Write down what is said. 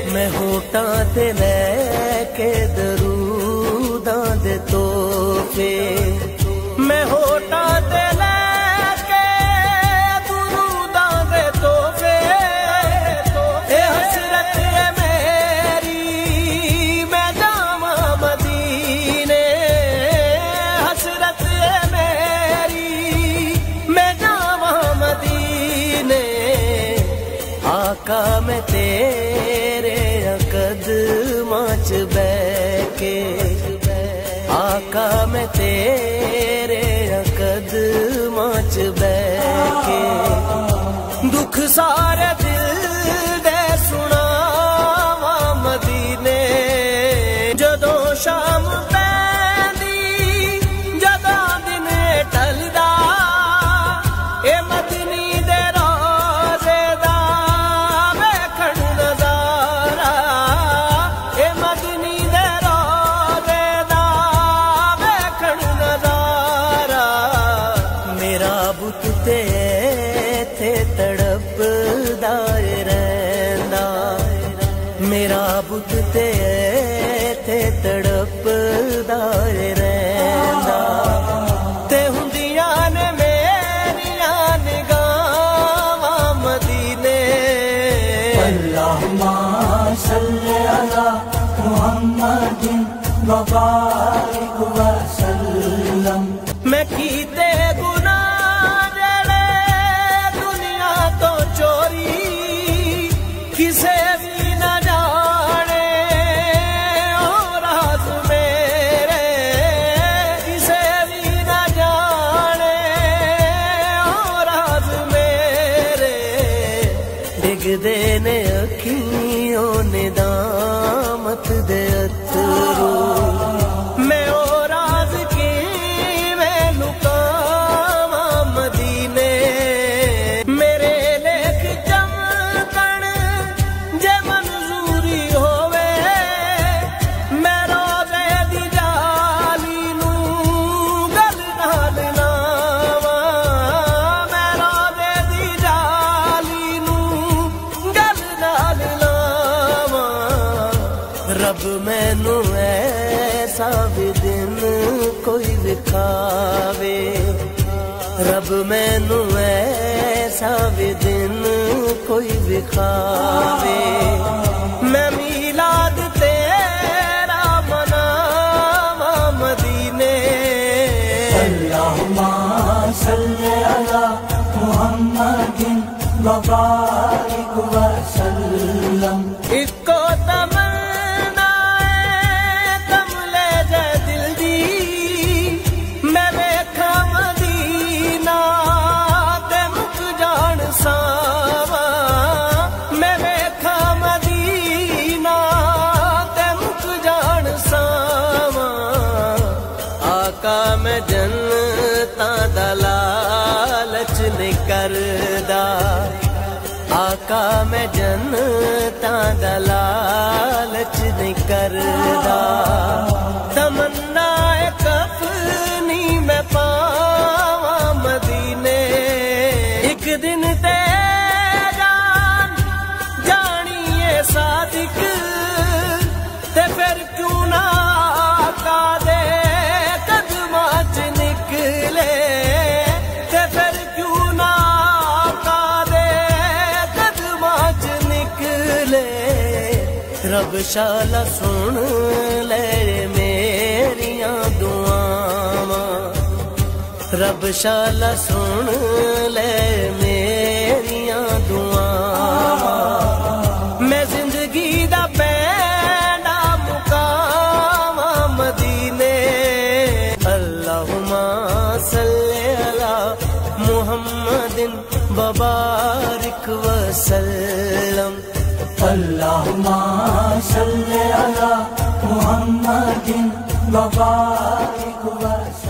ਮੈਂ ਹੋਟਾਂ ਤੇ ਲੈ ਕੇ ਦਰੂਦਾਂ ਦੇ ਤੋਹਫੇ ਮੈਂ ਹੋਟਾਂ ਤੇ ਲੈ ਕੇ ਦਰੂਦਾਂ ਦੇ ਤੋਹਫੇ ਇਹ ਹਸਰਤ ਹੈ ਮੇਰੀ ਮੈਂ ਜਾਵਾਂ ਮਦੀਨੇ ਹਸਰਤ ਹੈ ਮੇਰੀ ਮੈਂ ਜਾਵਾਂ ਮਦੀਨੇ ਆਕਾ ਮੈਂ ਤੇਰੇ ਕਦਮਾਂ ਚ ਬੈ ਕੇ ਆਕਾ ਮੈਂ ਤੇਰੇ ਕਦਮਾਂ ਚ ਬੈ ਕੇ ਦੁੱਖ ਸਾਰੇ ਦਿਲ ਤੇ ਤੜਪਦਾ ਰਹਿੰਦਾ। ਮੇਰਾ ਬੁੱਤ ਤੇ ਤੇ ਤੜਪਦਾ ਰਹਿੰਦਾ। ਤੇ ਹੁੰਦੀਆਂ ਨੇ ਮੇਰੀਆਂ ਨਿਗਾਹਾਂ ਮਦੀਨੇ। ਅੱਲਾਹੁਮਾ ਸੱਲੇ ਅਲਾ ਮੁਹੰਮਦਿਨ ਵਬਾਰਿਕ ਵਸ देने अखियों ने दा ਰੱਬ ਮੈਨੂੰ ਐਸਾ ਵੀ ਦਿਨ ਕੋਈ ਵਿਖਾਵੇ। ਰੱਬ ਮੈਨੂੰ ਐਸਾ ਵੀ ਦਿਨ ਕੋਈ ਵਿਖਾਵੇ। ਮੈਂ ਮੀਲਾਦ ਤੇਰਾ ਮਨਾਵਾਂ ਮਦੀਨੇ। ਅੱਲਾਹੁਮਾ ਸੱਲ ਅਲਾ ਮੁਹੰਮਦਿਨ ਵਬਾਰਿਕ ਵਸੱਲਮ। काम जनता दलालच निकरदा आका में जन रबशाल सुण रब दुआ सुन ले मेरिया दुआ मैं ज़िंदगी देड़ा मुकाम मदीने अल मां सलाह मुहम्मदिन बाबा रिख वसलम اللهم صل على محمد وبارك وسلم